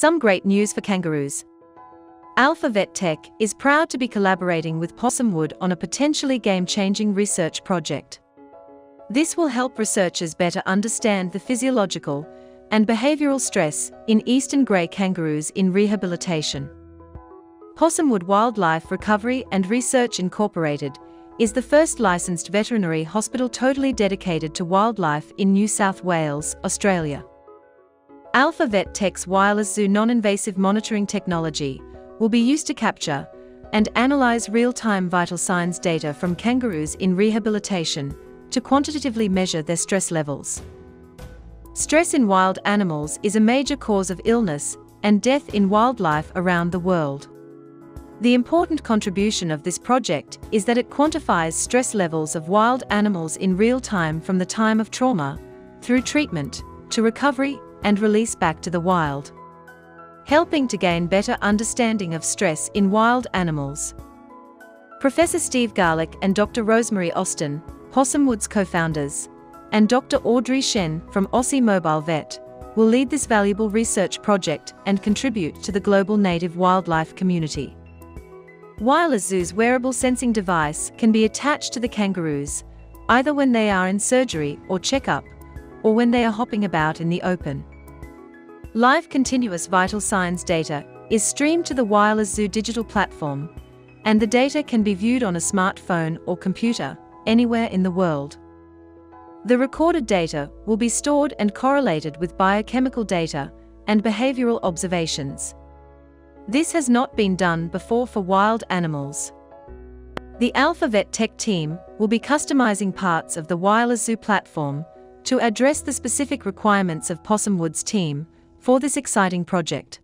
Some great news for kangaroos. Alpha Vet Tech is proud to be collaborating with Possumwood on a potentially game changing research project. This will help researchers better understand the physiological and behavioral stress in eastern grey kangaroos in rehabilitation. Possumwood Wildlife Recovery and Research Incorporated is the first licensed veterinary hospital totally dedicated to wildlife in New South Wales, Australia. Alpha Vet Tech's wireless zoo non-invasive monitoring technology will be used to capture and analyze real-time vital signs data from kangaroos in rehabilitation to quantitatively measure their stress levels. Stress in wild animals is a major cause of illness and death in wildlife around the world. The important contribution of this project is that it quantifies stress levels of wild animals in real time from the time of trauma, through treatment, to recovery and release back to the wild. Helping to gain better understanding of stress in wild animals. Professor Steve Garlick and Dr. Rosemary Austin, Possumwood's co-founders, and Dr. Audrey Shen from Aussie Mobile Vet, will lead this valuable research project and contribute to the global native wildlife community. Wireless Zoo's wearable sensing device can be attached to the kangaroos, either when they are in surgery or checkup, or when they are hopping about in the open. Live continuous vital signs data is streamed to the Wireless Zoo digital platform, and the data can be viewed on a smartphone or computer anywhere in the world. The recorded data will be stored and correlated with biochemical data and behavioral observations. This has not been done before for wild animals. The AlphaVet Tech team will be customizing parts of the Wireless Zoo platform to address the specific requirements of Possumwood's team for this exciting project.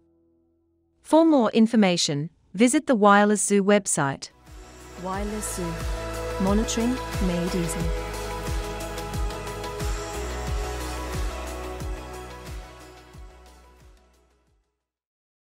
For more information, visit the Wireless Zoo website. Wireless Zoo. Monitoring made easy.